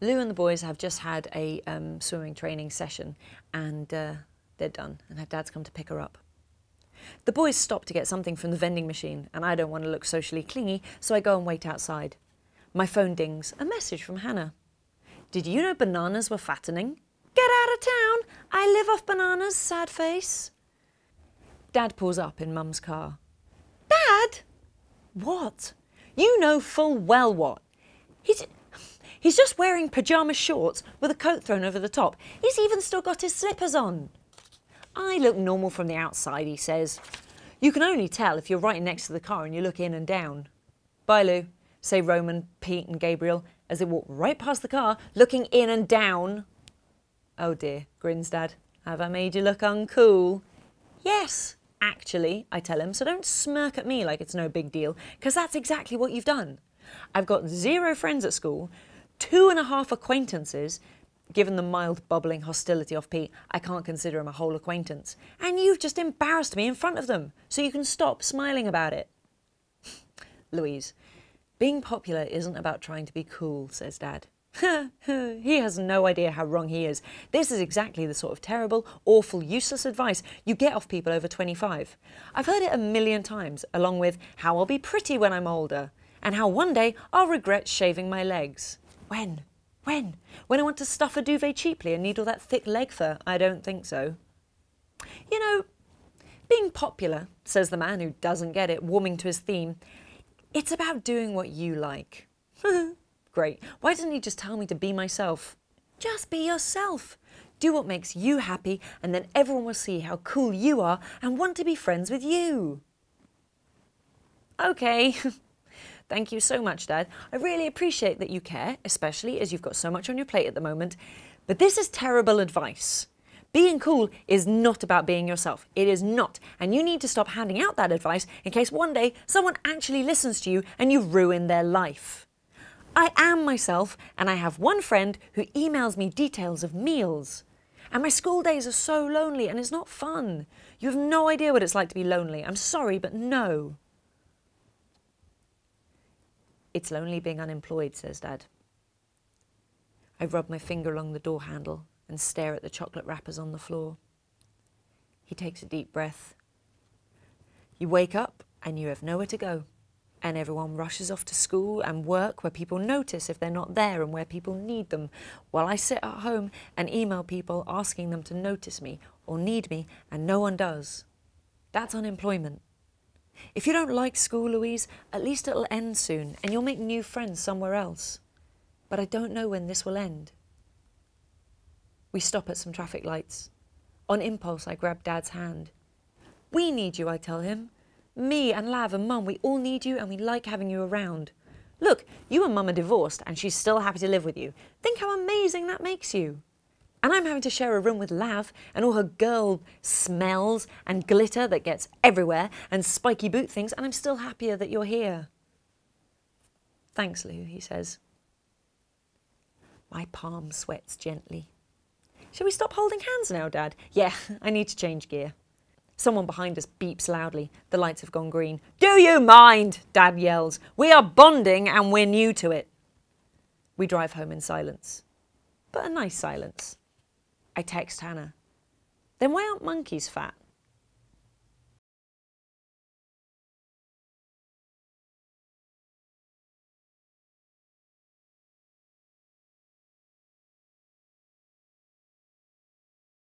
Lou and the boys have just had a um, swimming training session and uh, they're done, and her dad's come to pick her up. The boys stop to get something from the vending machine, and I don't want to look socially clingy, so I go and wait outside. My phone dings, a message from Hannah. Did you know bananas were fattening? Get out of town! I live off bananas, sad face. Dad pulls up in Mum's car. Dad? What? You know full well what. He's, he's just wearing pyjama shorts with a coat thrown over the top. He's even still got his slippers on. I look normal from the outside, he says. You can only tell if you're right next to the car and you look in and down. Bye, Lou, say Roman, Pete, and Gabriel as they walk right past the car, looking in and down. Oh dear, grins Dad. Have I made you look uncool? Yes, actually, I tell him, so don't smirk at me like it's no big deal, because that's exactly what you've done. I've got zero friends at school, two and a half acquaintances, Given the mild bubbling hostility of Pete, I can't consider him a whole acquaintance. And you've just embarrassed me in front of them, so you can stop smiling about it. Louise, being popular isn't about trying to be cool, says Dad. he has no idea how wrong he is. This is exactly the sort of terrible, awful, useless advice you get off people over 25. I've heard it a million times, along with how I'll be pretty when I'm older, and how one day I'll regret shaving my legs. When? When? When I want to stuff a duvet cheaply and need all that thick leg fur? I don't think so. You know, being popular, says the man who doesn't get it, warming to his theme, it's about doing what you like. Great. Why doesn't he just tell me to be myself? Just be yourself. Do what makes you happy, and then everyone will see how cool you are and want to be friends with you. Okay. Thank you so much, Dad. I really appreciate that you care, especially as you've got so much on your plate at the moment. But this is terrible advice. Being cool is not about being yourself. It is not. And you need to stop handing out that advice in case one day someone actually listens to you and you ruin their life. I am myself, and I have one friend who emails me details of meals. And my school days are so lonely and it's not fun. You have no idea what it's like to be lonely. I'm sorry, but no. It's lonely being unemployed, says Dad. I rub my finger along the door handle and stare at the chocolate wrappers on the floor. He takes a deep breath. You wake up and you have nowhere to go, and everyone rushes off to school and work where people notice if they're not there and where people need them, while I sit at home and email people asking them to notice me or need me, and no one does. That's unemployment. If you don't like school, Louise, at least it'll end soon and you'll make new friends somewhere else. But I don't know when this will end. We stop at some traffic lights. On impulse, I grab Dad's hand. We need you, I tell him. Me and Lav and Mum, we all need you and we like having you around. Look, you and Mum are divorced and she's still happy to live with you. Think how amazing that makes you. And I'm having to share a room with Lav and all her girl smells and glitter that gets everywhere and spiky boot things, and I'm still happier that you're here. Thanks, Lou, he says. My palm sweats gently. Shall we stop holding hands now, Dad? Yeah, I need to change gear. Someone behind us beeps loudly. The lights have gone green. Do you mind? Dad yells. We are bonding and we're new to it. We drive home in silence, but a nice silence. I text Hannah. Then why aren't monkeys fat?